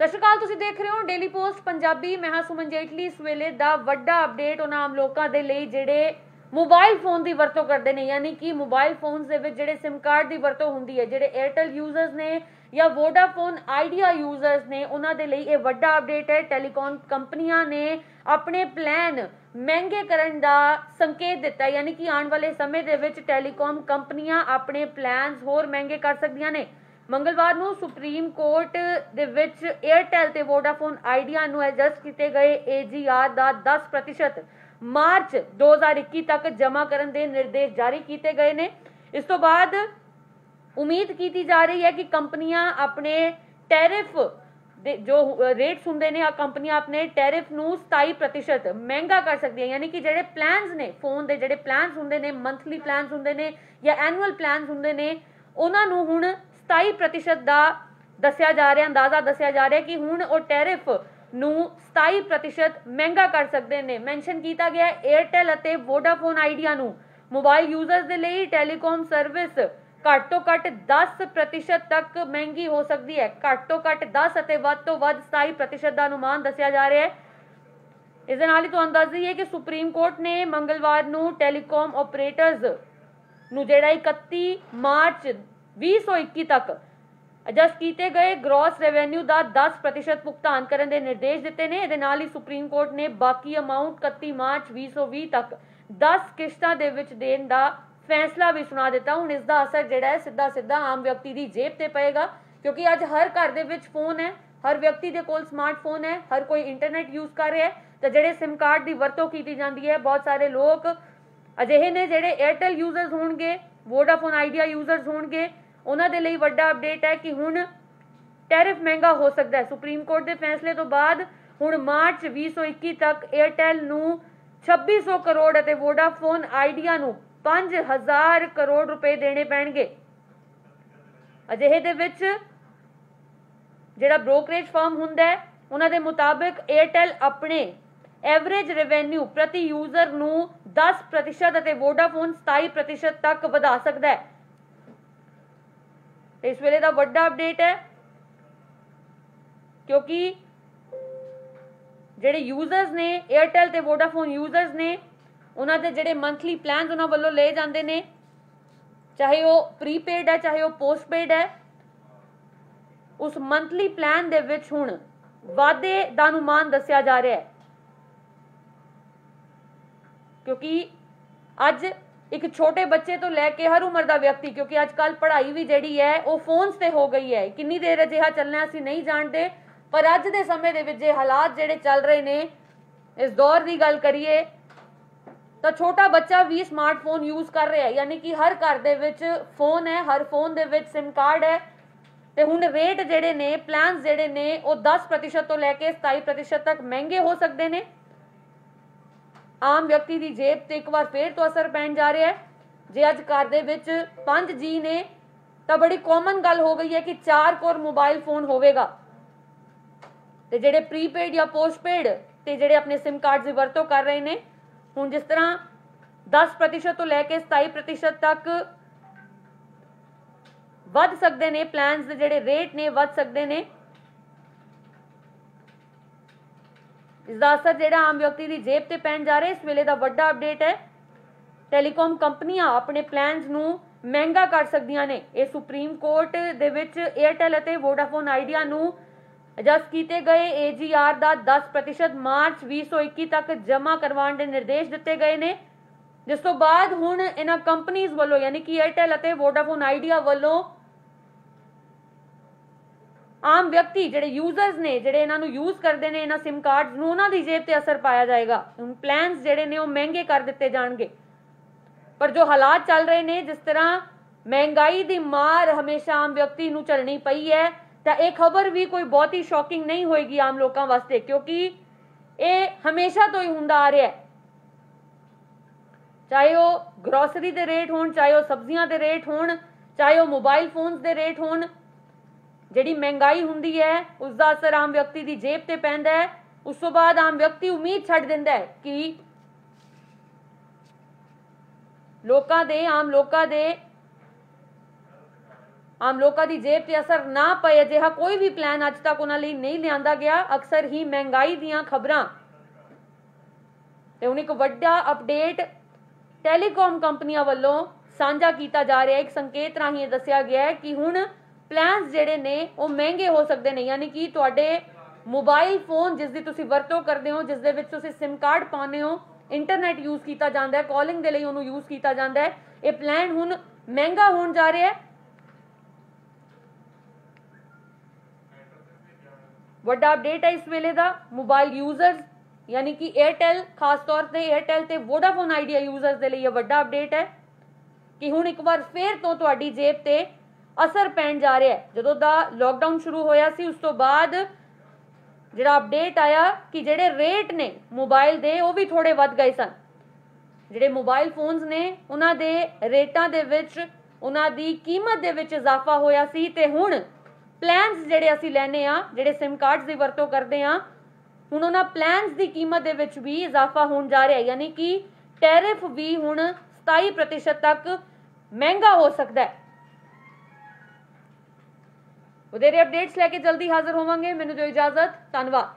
ਸਤਿ ਸ਼੍ਰੀ ਅਕਾਲ, ਤੁਸੀਂ ਦੇਖ ਰਹੇ ਹੋ ਡੇਲੀ ਪੋਸਟ ਪੰਜਾਬੀ। ਮੈਂ ਹਾਂ ਸੁਮਨ ਜੇਟਲੀ ਇਸ ਵੇਲੇ ਦਾ ਵੱਡਾ ਅਪਡੇਟ ਉਹਨਾਂ ਆਮ ਲੋਕਾਂ ਦੇ ਲਈ ਜਿਹੜੇ ਮੋਬਾਈਲ ਫੋਨ ਦੀ ਵਰਤੋਂ ਕਰਦੇ ਨੇ, ਯਾਨੀ ਕਿ ਮੋਬਾਈਲ ਫੋਨਸ ਦੇ ਵਿੱਚ ਜਿਹੜੇ SIM ਕਾਰਡ ਦੀ ਵਰਤੋਂ ਹੁੰਦੀ ਹੈ, ਜਿਹੜੇ 에ਅਰਟੈਲ ਯੂਜ਼ਰਸ ਨੇ ਜਾਂ ਵੋਡਾਫੋਨ ਆਈਡੀਆ ਯੂਜ਼ਰਸ ਨੇ, ਉਹਨਾਂ ਦੇ ਲਈ ਇਹ ਵੱਡਾ ਅਪਡੇਟ ਹੈ। ਟੈਲੀਕਾਮ ਕੰਪਨੀਆਂ ਨੇ ਆਪਣੇ ਪਲਾਨ ਮਹਿੰਗੇ ਕਰਨ ਦਾ ਸੰਕੇਤ ਦਿੱਤਾ, ਯਾਨੀ ਕਿ ਆਉਣ ਵਾਲੇ ਸਮੇਂ ਦੇ ਵਿੱਚ ਟੈਲੀਕਾਮ ਕੰਪਨੀਆਂ ਆਪਣੇ ਪਲਾਨਸ ਹੋਰ ਮਹਿੰਗੇ ਕਰ ਸਕਦੀਆਂ ਨੇ। ਮੰਗਲਵਾਰ ਨੂੰ ਸੁਪਰੀਮ ਕੋਰਟ ਦੇ ਵਿੱਚ 에ਅਰਟੈਲ ਤੇ ਵੋਡਾਫੋਨ ਆਈਡੀਆ ਨੂੰ ਐਡਜਸਟ ਕੀਤੇ ਗਏ ਏਜੀਆਰ ਦਾ 10% ਮਾਰਚ 2021 ਤੱਕ ਜਮ੍ਹਾਂ ਕਰਨ ਦੇ ਨਿਰਦੇਸ਼ ਜਾਰੀ ਕੀਤੇ ਗਏ ਨੇ। ਇਸ ਤੋਂ ਬਾਅਦ ਉਮੀਦ ਕੀਤੀ ਜਾ ਰਹੀ ਹੈ ਕਿ ਕੰਪਨੀਆਂ ਆਪਣੇ ਟੈਰਿਫ ਦੇ ਜੋ ਰੇਟਸ ਹੁੰਦੇ ਨੇ ਆ ਕੰਪਨੀਆਂ ਆਪਣੇ ਟੈਰਿਫ ਨੂੰ 27% ਮਹਿੰਗਾ ਕਰ ਸਕਦੀਆਂ, ਯਾਨੀ ਕਿ ਜਿਹੜੇ ਪਲਾਨਸ ਨੇ ਫੋਨ ਦੇ ਜਿਹੜੇ ਪਲਾਨਸ ਹੁੰਦੇ ਨੇ ਮੰਥਲੀ ਪਲਾਨਸ ਹੁੰਦੇ ਨੇ ਜਾਂ ਐਨੂਅਲ ਪਲਾਨਸ ਹੁੰਦੇ ਨੇ, ਉਹਨਾਂ ਨੂੰ ਹੁਣ 27% ਦਾ ਦੱਸਿਆ ਜਾ ਰਿਹਾ, ਅੰਦਾਜ਼ਾ ਦੱਸਿਆ ਜਾ ਰਿਹਾ ਕਿ ਹੁਣ ਉਹ ਟੈਰਿਫ ਨੂੰ 27% ਮਹਿੰਗਾ ਕਰ ਸਕਦੇ ਨੇ। ਮੈਂਸ਼ਨ ਕੀਤਾ ਗਿਆ ਹੈ 에ਅਰਟੈਲ ਅਤੇ ਵੋਡਾਫੋਨ ਆਈਡੀਆ ਨੂੰ। ਮੋਬਾਈਲ ਯੂਜ਼ਰਸ ਦੇ ਲਈ ਟੈਲੀਕਾਮ ਸਰਵਿਸ ਘੱਟ ਤੋਂ ਘੱਟ 10% ਤੱਕ ਮਹਿੰਗੀ ਹੋ ਸਕਦੀ ਹੈ। ਘੱਟ ਤੋਂ ਘੱਟ 10 ਅਤੇ ਵੱਧ ਤੋਂ ਵੱਧ 27% ਦਾ ਅਨੁਮਾਨ ਦੱਸਿਆ ਜਾ ਰਿਹਾ ਹੈ। ਇਸ ਦੇ ਨਾਲ ਹੀ ਤੁਹਾਨੂੰ ਦੱਸ ਦਈਏ ਕਿ ਸੁਪਰੀਮ ਕੋਰਟ ਨੇ ਮੰਗਲਵਾਰ ਨੂੰ ਟੈਲੀਕਾਮ ਆਪਰੇਟਰਸ ਨੂੰ ਜਿਹੜਾ 31 ਮਾਰਚ 2021 ਤੱਕ। ਐਡਜਸਟ ਕੀਤੇ ਗਏ ਗ੍ਰੋਸ ਰੈਵਨਿਊ ਦਾ 10% ਭੁਗਤਾਨ ਕਰਨ ਦੇ ਨਿਰਦੇਸ਼ ਦਿੱਤੇ ਨੇ। ਇਹਦੇ ਨਾਲ ਹੀ ਸੁਪਰੀਮ ਕੋਰਟ ਨੇ ਬਾਕੀ ਅਮਾਉਂਟ 31 ਮਾਰਚ 2020 ਤੱਕ 10 ਕਿਸ਼ਤਾਂ ਦੇ ਵਿੱਚ ਦੇਣ ਦਾ ਫੈਸਲਾ ਵੀ ਸੁਣਾ ਦਿੱਤਾ। ਹੁਣ ਇਸ ਦਾ ਅਸਰ ਜਿਹੜਾ ਹੈ ਸਿੱਧਾ ਸਿੱਧਾ ਆਮ ਵਿਅਕਤੀ ਦੀ ਜੇਬ ਤੇ ਪਏਗਾ, ਕਿਉਂਕਿ ਅੱਜ ਹਰ ਘਰ ਦੇ ਵਿੱਚ ਫੋਨ ਹੈ, ਹਰ ਵਿਅਕਤੀ ਦੇ ਕੋਲ ਸਮਾਰਟਫੋਨ ਹੈ, ਹਰ ਕੋਈ ਇੰਟਰਨੈਟ ਯੂਜ਼ ਕਰ ਰਿਹਾ ਹੈ। ਤਾਂ ਜਿਹੜੇ SIM ਕਾਰਡ ਦੀ ਵਰਤੋਂ ਕੀਤੀ ਜਾਂਦੀ ਹੈ, ਬਹੁਤ ਸਾਰੇ ਲੋਕ ਅਜਿਹੇ ਨੇ ਜਿਹੜੇ 에ਅਰਟੈਲ ਯੂਜ਼ਰਸ ਹੋਣਗੇ ਵੋਡਾਫੋਨ ਆਈਡੀਆ ਯੂਜ਼ਰਸ ਹੋਣਗੇ ਉਹਨਾਂ ਦੇ ਲਈ ਵੱਡਾ ਅਪਡੇਟ ਹੈ ਕਿ ਹੁਣ ਟੈਰਿਫ ਮਹਿੰਗਾ ਹੋ ਸਕਦਾ ਹੈ। ਸੁਪਰੀਮ ਕੋਰਟ ਦੇ ਫੈਸਲੇ ਤੋਂ ਬਾਅਦ ਹੁਣ ਮਾਰਚ 2021 ਤੱਕ 에ਅਰਟੈਲ ਨੂੰ 2600 ਕਰੋੜ ਅਤੇ ਵੋਡਾਫੋਨ ਆਈਡੀਆ ਨੂੰ 5000 ਕਰੋੜ ਰੁਪਏ ਦੇਣੇ ਪੈਣਗੇ। ਅਜਿਹੇ ਦੇ ਵਿੱਚ ਜਿਹੜਾ ਬ੍ਰੋਕਰੇਜ ਫਰਮ ਹੁੰਦਾ ਹੈ, ਉਹਨਾਂ ਦੇ ਮੁਤਾਬਕ 에ਅਰਟੈਲ ਆਪਣੇ ਐਵਰੇਜ ਰੈਵਨਿਊ ਪ੍ਰਤੀ ਯੂਜ਼ਰ ਨੂੰ 10% ਅਤੇ ਵੋਡਾਫੋਨ 27% ਤੱਕ ਵਧਾ ਸਕਦਾ ਹੈ। ਇਸ ਵੇਲੇ ਦਾ ਵੱਡਾ ਅਪਡੇਟ ਹੈ। ਕਿਉਂਕਿ ਜਿਹੜੇ ਯੂਜ਼ਰਸ ਨੇ 에ਅਰਟੈਲ ਤੇ ਵੋਡਾਫੋਨ ਯੂਜ਼ਰਸ ਨੇ, ਉਹਨਾਂ ਦੇ ਜਿਹੜੇ ਮੰਥਲੀ ਪਲਾਨਸ ਉਹਨਾਂ ਵੱਲੋਂ ਲਏ ਜਾਂਦੇ ਨੇ, ਚਾਹੇ ਉਹ ਪ੍ਰੀਪੇਡ ਹੈ, ਚਾਹੇ ਉਹ ਪੋਸਟਪੇਡ ਹੈ, ਉਸ ਮੰਥਲੀ ਪਲਾਨ ਦੇ ਵਿੱਚ ਹੁਣ ਵਾਧੇ ਦਾ ਅਨੁਮਾਨ ਦੱਸਿਆ ਜਾ ਰਿਹਾ ਹੈ। ਕਿਉਂਕਿ ਅੱਜ ਇੱਕ ਛੋਟੇ ਬੱਚੇ ਤੋਂ ਲੈ ਕੇ ਹਰ ਉਮਰ ਦਾ ਵਿਅਕਤੀ, ਕਿਉਂਕਿ ਅੱਜ ਕੱਲ ਪੜ੍ਹਾਈ ਵੀ ਜਿਹੜੀ ਹੈ, ਉਹ ਫੋਨਸ ਤੇ ਹੋ ਗਈ ਹੈ। ਕਿੰਨੀ ਦੇਰ ਅਜਿਹਾ ਚੱਲਣਾ ਅਸੀਂ ਨਹੀਂ ਜਾਣਦੇ, ਪਰ ਅੱਜ ਦੇ ਸਮੇਂ ਦੇ ਵਿੱਚ ਜੇ ਹਾਲਾਤ ਜਿਹੜੇ ਚੱਲ ਰਹੇ ਨੇ, ਇਸ ਦੌਰ ਦੀ ਗੱਲ ਕਰੀਏ, ਤਾਂ ਛੋਟਾ ਬੱਚਾ ਵੀ ਸਮਾਰਟਫੋਨ ਯੂਜ਼ ਕਰ ਰਿਹਾ ਹੈ। ਯਾਨੀ ਕਿ ਹਰ ਘਰ ਦੇ ਵਿੱਚ ਫੋਨ ਹੈ, ਹਰ ਫੋਨ ਦੇ ਵਿੱਚ SIM ਕਾਰਡ ਹੈ। ਤੇ ਹੁਣ ਰੇਟ ਜਿਹੜੇ ਨੇ ਪਲਾਨਸ ਜਿਹੜੇ ਨੇ, ਉਹ 10% ਤੋਂ ਲੈ ਕੇ 27% ਤੱਕ ਮਹਿੰਗੇ ਹੋ ਸਕਦੇ ਨੇ। ਆਮ ਵਿਅਕਤੀ ਦੀ ਜੇਬ ਤੇ ਇੱਕ ਵਾਰ ਫੇਰ ਤੋਂ ਅਸਰ ਪੈਣ ਜਾ ਰਿਹਾ ਹੈ। ਜੇ ਅੱਜ ਘਰ ਦੇ ਵਿੱਚ ਪੰਜ ਜੀ ਨੇ, ਤਾਂ ਬੜੀ ਕਾਮਨ ਗੱਲ ਹੋ ਗਈ ਹੈ ਕਿ 4 ਕੋਰ ਮੋਬਾਈਲ ਫੋਨ ਹੋਵੇਗਾ। ਤੇ ਜਿਹੜੇ ਪ੍ਰੀਪੇਡ ਜਾਂ ਪੋਸਟਪੇਡ ਤੇ ਜਿਹੜੇ ਆਪਣੇ SIM ਕਾਰਡ ਦੀ ਵਰਤੋਂ ਕਰ ਰਹੇ ਨੇ, ਹੁਣ ਜਿਸ ਤਰ੍ਹਾਂ 10% ਤੋਂ ਲੈ ਕੇ 27% ਤੱਕ ਵੱਧ ਸਕਦੇ ਨੇ ਪਲਾਨਸ ਦੇ ਜਿਹੜੇ ਰੇਟ ਨੇ ਵੱਧ ਸਕਦੇ ਨੇ ਇਸ ਦਾ ਅਸਰ ਜਿਹੜਾ ਆਮ ਵਿਅਕਤੀ ਦੀ ਜੇਬ ਤੇ ਪੈਣ ਜਾ ਰਿਹਾ ਇਸ ਵੇਲੇ ਦਾ ਵੱਡਾ ਅਪਡੇਟ ਹੈ। ਟੈਲੀਕਾਮ ਕੰਪਨੀਆਂ ਆਪਣੇ ਪਲਾਨਸ ਨੂੰ ਮਹਿੰਗਾ ਕਰ ਸਕਦੀਆਂ ਨੇ। ਇਹ ਸੁਪਰੀਮ ਕੋਰਟ ਦੇ ਵਿੱਚ 에ਅਰਟੈਲ ਅਤੇ ਵੋਡਾਫੋਨ ਆਈਡੀਆ ਨੂੰ ਐਡਜਸਟ ਕੀਤੇ ਗਏ। ਏਜੀਆਰ ਦਾ 10% ਮਾਰਚ 2021 ਤੱਕ ਜਮ੍ਹਾਂ ਕਰਵਾਉਣ ਦੇ ਨਿਰਦੇਸ਼ ਦਿੱਤੇ ਗਏ ਨੇ। ਜਿਸ ਤੋਂ ਬਾਅਦ ਹੁਣ ਇਹਨਾਂ ਕੰਪਨੀਆਂ ਵੱਲੋਂ, ਯਾਨੀ ਕਿ 에ਅਰਟੈਲ ਅਤੇ ਵੋਡਾਫੋਨ ਆਈਡੀਆ ਵੱਲੋਂ ਆਮ ਵਿਅਕਤੀ ਜਿਹੜੇ ਯੂਜ਼ਰਸ ਨੇ, ਜਿਹੜੇ ਇਹਨਾਂ ਨੂੰ ਯੂਜ਼ ਕਰਦੇ ਨੇ ਇਹਨਾਂ SIM ਕਾਰਡਸ ਨੂੰ, ਉਹਨਾਂ ਦੀ ਜੇਬ ਤੇ ਅਸਰ ਪਾਇਆ ਜਾਏਗਾ। ਹੁਣ ਪਲਾਨਸ ਜਿਹੜੇ ਨੇ ਉਹ ਮਹਿੰਗੇ ਕਰ ਦਿੱਤੇ ਜਾਣਗੇ। ਪਰ ਜੋ ਹਾਲਾਤ ਚੱਲ ਰਹੇ ਨੇ, ਜਿਸ ਤਰ੍ਹਾਂ ਮਹਿੰਗਾਈ ਦੀ ਮਾਰ ਹਮੇਸ਼ਾ ਆਮ ਵਿਅਕਤੀ ਨੂੰ ਝੱਲਣੀ ਪਈ ਹੈ, ਤਾਂ ਇਹ ਖਬਰ ਵੀ ਕੋਈ ਬਹੁਤੀ ਸ਼ੌਕਿੰਗ ਨਹੀਂ ਹੋਏਗੀ ਆਮ ਲੋਕਾਂ ਵਾਸਤੇ, ਕਿਉਂਕਿ ਇਹ ਹਮੇਸ਼ਾ ਤੋਂ ਹੀ ਹੁੰਦਾ ਆ ਰਿਹਾ ਹੈ। ਚਾਹੇ ਉਹ ਗਰੋਸਰੀ ਦੇ ਰੇਟ ਹੋਣ, ਚਾਹੇ ਉਹ ਸਬਜ਼ੀਆਂ ਦੇ ਰੇਟ ਹੋਣ, ਚਾਹੇ ਉਹ ਮੋਬਾਈਲ ਫੋਨਸ ਦੇ ਰੇਟ ਹੋਣ ਜਿਹੜੀ ਮਹਿੰਗਾਈ ਹੁੰਦੀ ਹੈ ਉਸ ਦਾ ਅਸਰ ਆਮ ਵਿਅਕਤੀ ਦੀ ਜੇਬ ਤੇ ਪੈਂਦਾ ਹੈ। ਉਸ ਤੋਂ ਬਾਅਦ ਆਮ ਵਿਅਕਤੀ ਉਮੀਦ ਛੱਡ ਦਿੰਦਾ ਹੈ ਕਿ ਲੋਕਾਂ ਦੇ, ਆਮ ਲੋਕਾਂ ਦੇ, ਆਮ ਲੋਕਾਂ ਦੀ ਜੇਬ ਤੇ ਅਸਰ ਨਾ ਪਏ। ਅਜਿਹਾ ਕੋਈ ਵੀ ਪਲਾਨ ਅੱਜ ਤੱਕ ਉਹਨਾਂ ਲਈ ਨਹੀਂ ਲਿਆਂਦਾ ਗਿਆ। ਅਕਸਰ ਹੀ ਮਹਿੰਗਾਈ ਦੀਆਂ ਖਬਰਾਂ ਤੇ ਹੁਣ ਇੱਕ ਵੱਡਾ ਅਪਡੇਟ ਟੈਲੀਕਾਮ ਕੰਪਨੀਆਂ ਵੱਲੋਂ ਸਾਂਝਾ ਕੀਤਾ ਜਾ ਰਿਹਾ ਇੱਕ ਸੰਕੇਤ ਰਾਹੀਂ ਇਹ ਦੱਸਿਆ ਗਿਆ ਹੈ ਕਿ ਹੁਣ ਪਲਾਨਸ ਜਿਹੜੇ ਨੇ, ਉਹ ਮਹਿੰਗੇ ਹੋ ਸਕਦੇ ਨੇ, ਯਾਨੀ ਕਿ ਤੁਹਾਡੇ ਮੋਬਾਈਲ ਫੋਨ ਜਿਸ ਦੀ ਤੁਸੀਂ ਵਰਤੋਂ ਕਰਦੇ ਹੋ, ਜਿਸ ਦੇ ਵਿੱਚ ਤੁਸੀਂ SIM ਕਾਰਡ ਪਾਉਂਦੇ ਹੋ ਇੰਟਰਨੈਟ ਯੂਜ਼ ਕੀਤਾ ਜਾਂਦਾ ਹੈ ਕਾਲਿੰਗ ਦੇ ਲਈ ਉਹਨੂੰ ਯੂਜ਼ ਕੀਤਾ ਜਾਂਦਾ ਹੈ। ਇਹ ਪਲਾਨ ਹੁਣ ਮਹਿੰਗਾ ਹੋਣ ਜਾ ਰਿਹਾ ਹੈ। ਵੱਡਾ ਅਪਡੇਟ ਹੈ ਇਸ ਵੇਲੇ ਦਾ ਮੋਬਾਈਲ ਯੂਜ਼ਰਸ ਯਾਨੀ ਕਿ 에ਅਰਟੈਲ ਖਾਸ ਤੌਰ ਤੇ 에ਅਰਟੈਲ ਤੇ ਵੋਡਾਫੋਨ ਆਈਡੀਆ ਯੂਜ਼ਰਸ ਦੇ ਲਈ ਇਹ ਵੱਡਾ ਅਪਡੇਟ ਹੈ। ਕਿ ਹੁਣ ਇੱਕ ਵਾਰ ਫੇਰ ਤੋਂ ਤੁਹਾਡੀ ਜੇਬ ਤੇ ਅਸਰ ਪੈਣ ਜਾ ਰਿਹਾ ਹੈ। ਜਦੋਂ ਦਾ ਲੋਕਡਾਊਨ ਸ਼ੁਰੂ ਹੋਇਆ ਸੀ, ਉਸ ਤੋਂ ਬਾਅਦ ਜਿਹੜਾ ਅਪਡੇਟ ਆਇਆ ਕਿ ਜਿਹੜੇ ਰੇਟ ਨੇ ਮੋਬਾਈਲ ਦੇ, ਉਹ ਵੀ ਥੋੜੇ ਵੱਧ ਗਏ ਸਨ। ਜਿਹੜੇ ਮੋਬਾਈਲ ਫੋਨਸ ਨੇ, ਉਹਨਾਂ ਦੇ ਰੇਟਾਂ ਦੇ ਵਿੱਚ, ਉਹਨਾਂ ਦੀ ਕੀਮਤ ਦੇ ਵਿੱਚ ਇਜ਼ਾਫਾ ਹੋਇਆ ਸੀ ਤੇ ਹੁਣ ਪਲਾਨਸ ਜਿਹੜੇ ਅਸੀਂ ਲੈਨੇ ਆ ਜਿਹੜੇ SIM ਕਾਰਡਸ ਦੀ ਵਰਤੋਂ ਕਰਦੇ ਆ ਹੁਣ ਉਹਨਾਂ ਪਲਾਨਸ ਦੀ ਕੀਮਤ ਦੇ ਵਿੱਚ ਵੀ ਇਜ਼ਾਫਾ ਹੋਣ ਜਾ ਰਿਹਾ ਹੈ। ਯਾਨੀ ਕਿ ਟੈਰਿਫ ਵੀ ਹੁਣ 27% ਤੱਕ ਮਹਿੰਗਾ ਹੋ ਸਕਦਾ ਹੈ। ਵਧੇਰੇ ਅਪਡੇਟਸ ਲੈ ਕੇ ਜਲਦੀ ਹਾਜ਼ਰ ਹੋਵਾਂਗੇ। ਮੈਨੂੰ ਦਿਓ ਇਜਾਜ਼ਤ। ਧੰਨਵਾਦ।